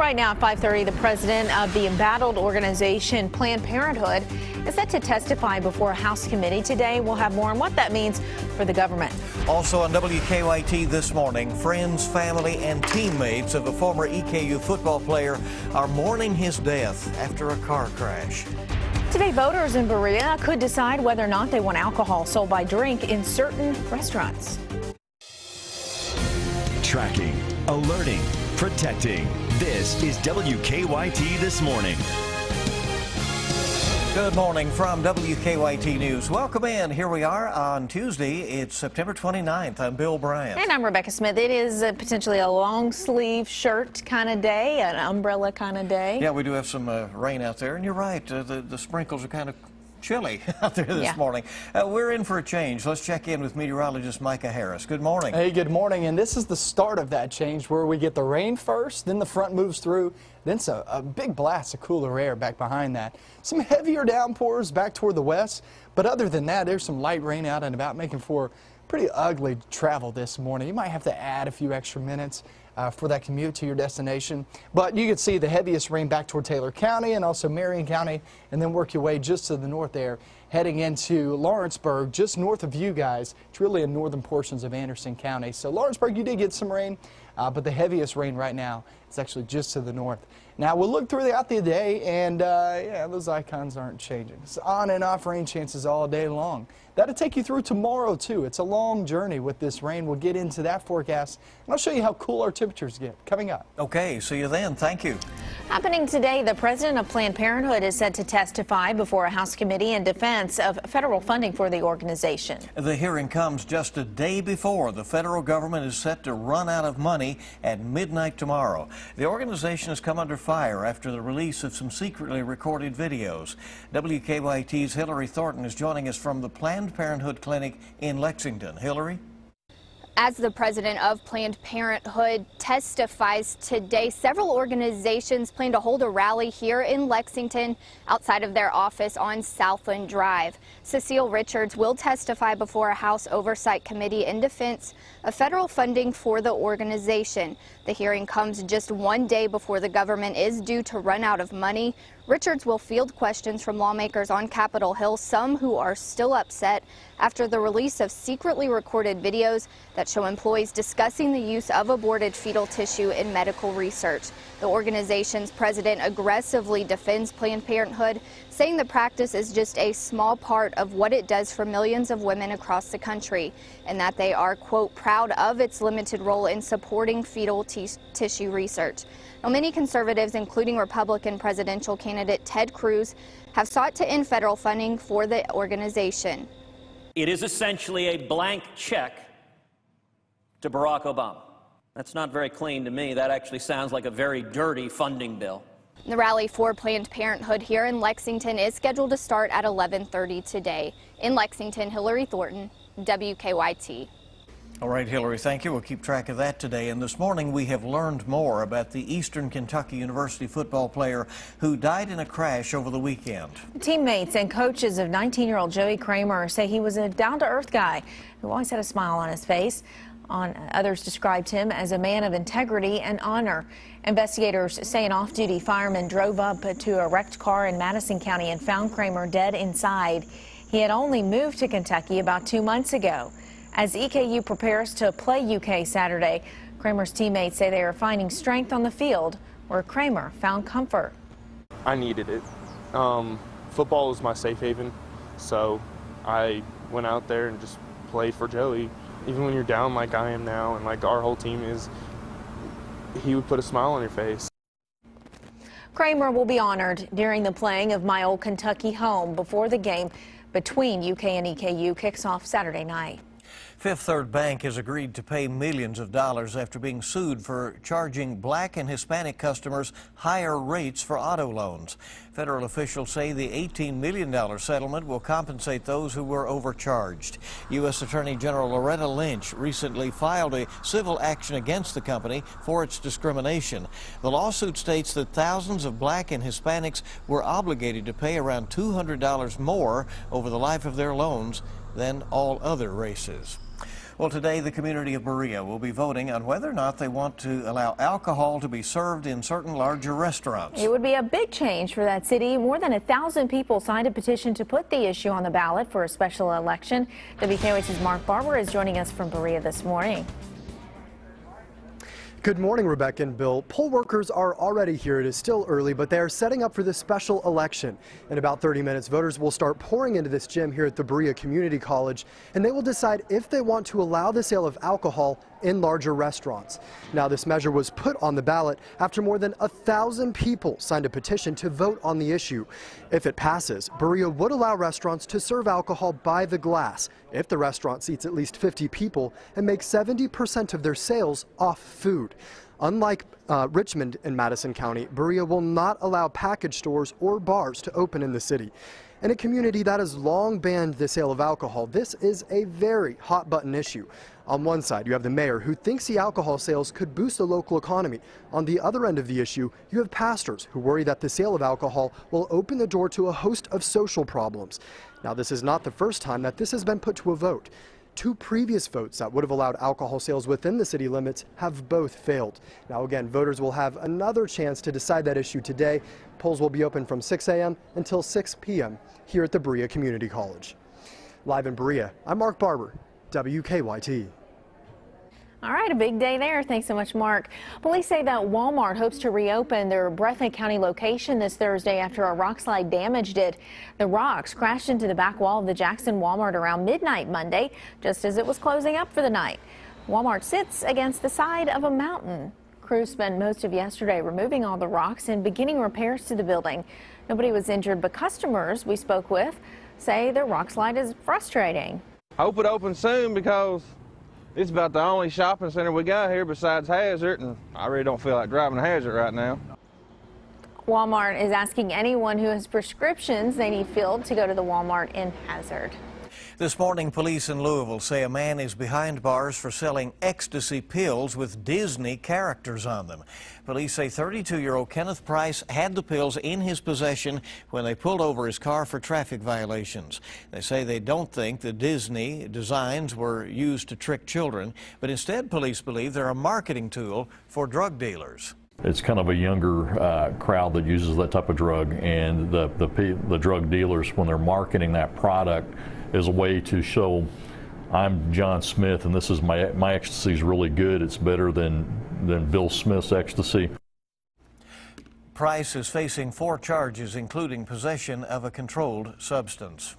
Right now at 5:30, the president of the embattled organization Planned Parenthood is set to testify before a House committee today. We'll have more on what that means for the government. Also on WKYT this morning, friends, family, and teammates of a former EKU football player are mourning his death after a car crash. Today, voters in Berea could decide whether or not they want alcohol sold by drink in certain restaurants. Tracking, alerting, protecting. This is WKYT This Morning. Good morning from WKYT News. Welcome in. Here we are on Tuesday. It's September 29th. I'm Bill Bryant. And I'm Rebecca Smith. It is uh, potentially a long sleeve shirt kind of day, an umbrella kind of day. Yeah, we do have some uh, rain out there, and you're right. Uh, the, the sprinkles are kind of chilly out there this Yeah. morning. Uh, we're in for a change. Let's check in with meteorologist Micah Harris. Good morning. Hey, good morning. And this is the start of that change where we get the rain first, then the front moves through, then so a big blast of cooler air back behind that. Some heavier downpours back toward the west, but other than that, there's some light rain out and about making for pretty ugly travel this morning. You might have to add a few extra minutes uh, for that commute to your destination. But you can see the heaviest rain back toward Taylor County and also Marion County, and then work your way just to the north there, heading into Lawrenceburg, just north of you guys. It's really in northern portions of Anderson County. So Lawrenceburg, you did get some rain, uh, but the heaviest rain right now is actually just to the north. Now we'll look throughout the out the day, and uh, yeah, those icons aren't changing. It's on and off rain chances all day long. That'll take you through tomorrow too. It's a long journey with this rain. We'll get into that forecast, and I'll show you how cool our temperatures get coming up. Okay, see you then. Thank you. Happening today, the president of Planned Parenthood is set to testify before a House committee in defense of federal funding for the organization. The hearing comes just a day before the federal government is set to run out of money at midnight tomorrow. The organization has come under fire after the release of some secretly recorded videos. WKYT's Hillary Thornton is joining us from the Planned Parenthood Clinic in Lexington. Hillary? As the president of Planned Parenthood testifies today, several organizations plan to hold a rally here in Lexington outside of their office on Southland Drive. Cecile Richards will testify before a House Oversight Committee in defense of federal funding for the organization. The hearing comes just one day before the government is due to run out of money. Richards will field questions from lawmakers on Capitol Hill, some who are still upset after the release of secretly recorded videos that show employees discussing the use of aborted fetal tissue in medical research. The organization's president aggressively defends Planned Parenthood, saying the practice is just a small part of what it does for millions of women across the country, and that they are, quote, proud of its limited role in supporting fetal tissue research. Now, many conservatives, including Republican presidential candidate Ted Cruz, have sought to end federal funding for the organization. It is essentially a blank check to Barack Obama. That's not very clean to me. That actually sounds like a very dirty funding bill. The rally for Planned Parenthood here in Lexington is scheduled to start at 11:30 today. In Lexington, Hillary Thornton, WKYT. All right, Hillary, thank you. We'll keep track of that today. And this morning we have learned more about the Eastern Kentucky University football player who died in a crash over the weekend. Teammates and coaches of 19-year-old Joey Kramer say he was a down-to-earth guy who always had a smile on his face. On others described him as a man of integrity and honor. Investigators say an off-duty fireman drove up to a wrecked car in Madison County and found Kramer dead inside. He had only moved to Kentucky about two months ago. As EKU prepares to play UK Saturday, Kramer's teammates say they are finding strength on the field where Kramer found comfort. I needed it. Um, football was my safe haven, so I went out there and just played for Joey. Even when you're down like I am now, and like our whole team is, he would put a smile on your face. Kramer will be honored during the playing of My Old Kentucky Home before the game between UK and EKU kicks off Saturday night. Fifth Third Bank has agreed to pay millions of dollars after being sued for charging black and Hispanic customers higher rates for auto loans. Federal officials say the $18 million settlement will compensate those who were overcharged. U.S. Attorney General Loretta Lynch recently filed a civil action against the company for its discrimination. The lawsuit states that thousands of black and Hispanics were obligated to pay around $200 more over the life of their loans than all other races. Well, today the community of Berea will be voting on whether or not they want to allow alcohol to be served in certain larger restaurants. It would be a big change for that city. More than a thousand people signed a petition to put the issue on the ballot for a special election. WKYT's Mark Barber is joining us from Berea this morning. Good morning, Rebecca and Bill. Poll workers are already here. It is still early, but they are setting up for this special election. In about 30 minutes, voters will start pouring into this gym here at the Berea Community College, and they will decide if they want to allow the sale of alcohol in larger restaurants. Now, this measure was put on the ballot after more than a thousand people signed a petition to vote on the issue. If it passes, Berea would allow restaurants to serve alcohol by the glass if the restaurant seats at least 50 people and makes 70% of their sales off food. Unlike uh, Richmond and Madison County, Berea will not allow package stores or bars to open in the city. In a community that has long banned the sale of alcohol, this is a very hot button issue. On one side, you have the mayor who thinks the alcohol sales could boost the local economy. On the other end of the issue, you have pastors who worry that the sale of alcohol will open the door to a host of social problems. Now, this is not the first time that this has been put to a vote. Two previous votes that would have allowed alcohol sales within the city limits have both failed. Now, again, voters will have another chance to decide that issue today. Polls will be open from 6 a.m. until 6 p.m. here at the Berea Community College. Live in Berea, I'm Mark Barber, WKYT. All right, a big day there. Thanks so much, Mark. Police say that Walmart hopes to reopen their Breathitt County location this Thursday after a rock slide damaged it. The rocks crashed into the back wall of the Jackson Walmart around midnight Monday, just as it was closing up for the night. Walmart sits against the side of a mountain. Crews spent most of yesterday removing all the rocks and beginning repairs to the building. Nobody was injured, but customers we spoke with say the rock slide is frustrating. I hope it opens soon because it's about the only shopping center we got here besides Hazard, and I really don't feel like driving to Hazard right now. Walmart is asking anyone who has prescriptions they need filled to go to the Walmart in Hazard. This morning, police in Louisville say a man is behind bars for selling ecstasy pills with Disney characters on them. Police say 32-year-old Kenneth Price had the pills in his possession when they pulled over his car for traffic violations. They say they don't think the Disney designs were used to trick children, but instead police believe they're a marketing tool for drug dealers. It's kind of a younger uh, crowd that uses that type of drug, and the, the, the drug dealers, when they're marketing that product, is a way to show I'm John Smith and this is my my ecstasy is really good. It's better than than Bill Smith's ecstasy. Price is facing four charges, including possession of a controlled substance.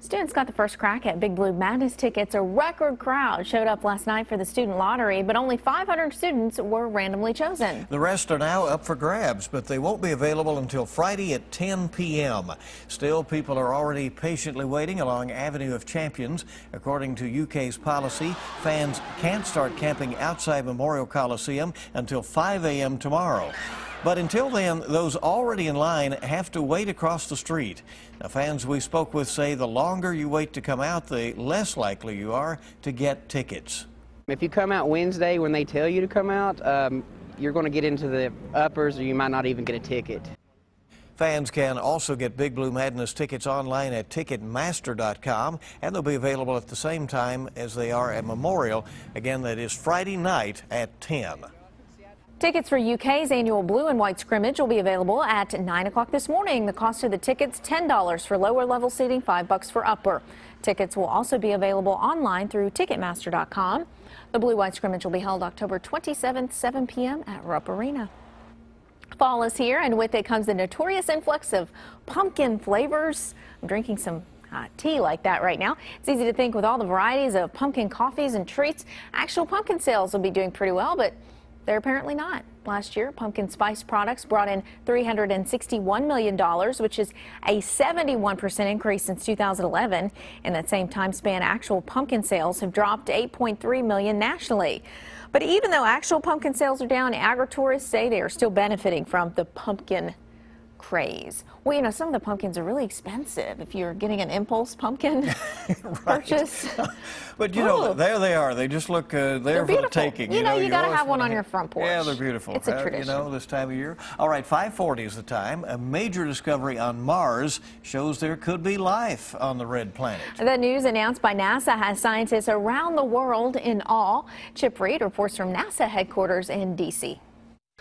Students got the first crack at Big Blue Madness tickets. A record crowd showed up last night for the student lottery, but only 500 students were randomly chosen. The rest are now up for grabs, but they won't be available until Friday at 10 p.m. Still, people are already patiently waiting along Avenue of Champions. According to UK's policy, fans can't start camping outside Memorial Coliseum until 5 a.m. tomorrow. But until then, those already in line have to wait across the street. Now, fans we spoke with say the longer you wait to come out, the less likely you are to get tickets. If you come out Wednesday when they tell you to come out, um, you're going to get into the uppers or you might not even get a ticket. Fans can also get Big Blue Madness tickets online at Ticketmaster.com, and they'll be available at the same time as they are at Memorial. Again, that is Friday night at 10. Tickets for UK's annual blue and white scrimmage will be available at 9 o'clock this morning. The cost of the tickets $10 for lower level seating, 5 bucks for upper. Tickets will also be available online through Ticketmaster.com. The blue white scrimmage will be held October 27th, 7 p.m. at Rupp Arena. Fall is here, and with it comes the notorious influx of pumpkin flavors. I'm drinking some tea like that right now. It's easy to think with all the varieties of pumpkin coffees and treats, actual pumpkin sales will be doing pretty well, but they're apparently not. Last year, pumpkin spice products brought in $361 million, which is a 71% increase since 2011. In that same time span, actual pumpkin sales have dropped 8.3 million nationally. But even though actual pumpkin sales are down, agri-tourists say they are still benefiting from the pumpkin craze. Well, you know, some of the pumpkins are really expensive if you're getting an impulse pumpkin purchase. But you know, there they are. They just look uh, there They're for the taking. You know, you gotta have one on your front porch. Yeah, they're beautiful. It's a Uh, tradition. You know, this time of year. All right, 5:40 is the time. A major discovery on Mars shows there could be life on the red planet. The news announced by NASA has scientists around the world in awe. Chip Reid reports from NASA headquarters in D.C.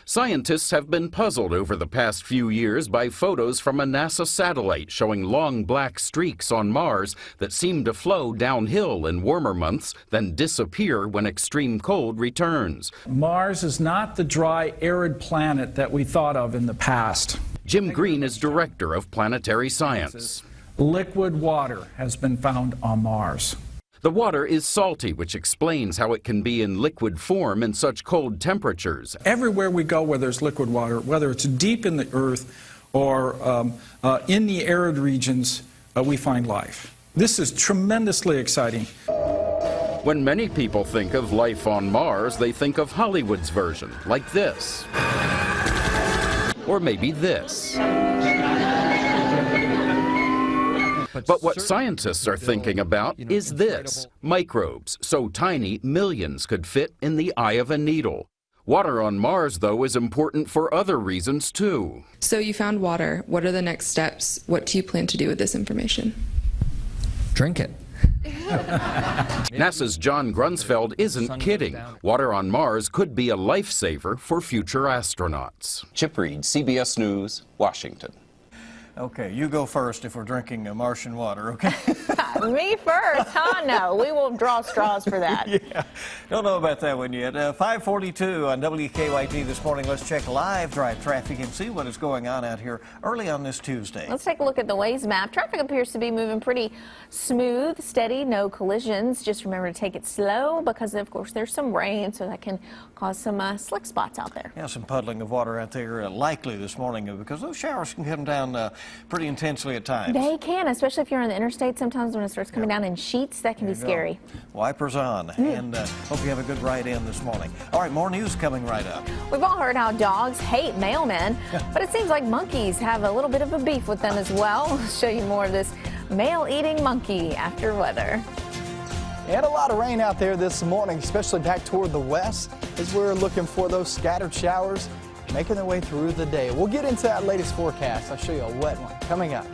Scientists have been puzzled over the past few years by photos from a NASA satellite showing long black streaks on Mars that seem to flow downhill in warmer months, then disappear when extreme cold returns. Mars is not the dry, arid planet that we thought of in the past. Jim Green is director of planetary science. Liquid water has been found on Mars. The water is salty, which explains how it can be in liquid form in such cold temperatures. Everywhere we go where there's liquid water, whether it's deep in the earth or um, uh, in the arid regions, uh, we find life. This is tremendously exciting. When many people think of life on Mars, they think of Hollywood's version, like this. Or maybe this. But what scientists are thinking about is this microbes, so tiny millions could fit in the eye of a needle. Water on Mars, though, is important for other reasons, too. So you found water. What are the next steps? What do you plan to do with this information? Drink it. NASA's John Grunsfeld isn't kidding. Water on Mars could be a lifesaver for future astronauts. Chip Reid, CBS News, Washington. Okay, you go first if we're drinking Martian water, okay? Me first, huh? No, we will draw straws for that. yeah, don't know about that one yet. Uh, 542 on WKYT this morning. Let's check live drive traffic and see what is going on out here early on this Tuesday. Let's take a look at the Waze map. Traffic appears to be moving pretty smooth, steady, no collisions. Just remember to take it slow because, of course, there's some rain, so that can cause some uh, slick spots out there. Yeah, some puddling of water out there uh, likely this morning uh, because those showers can come down uh, pretty intensely at times. They can, especially if you're on the interstate. Sometimes when it starts coming down in sheets, that can There be you go. scary. Wipers on, Mm. and uh, hope you have a good ride in this morning. All right, more news coming right up. We've all heard how dogs hate mailmen, but it seems like monkeys have a little bit of a beef with them as well. We'll show you more of this mail-eating monkey after weather. And a lot of rain out there this morning, especially back toward the west, as we're looking for those scattered showers making their way through the day. We'll get into that latest forecast. I'll show you a wet one coming up.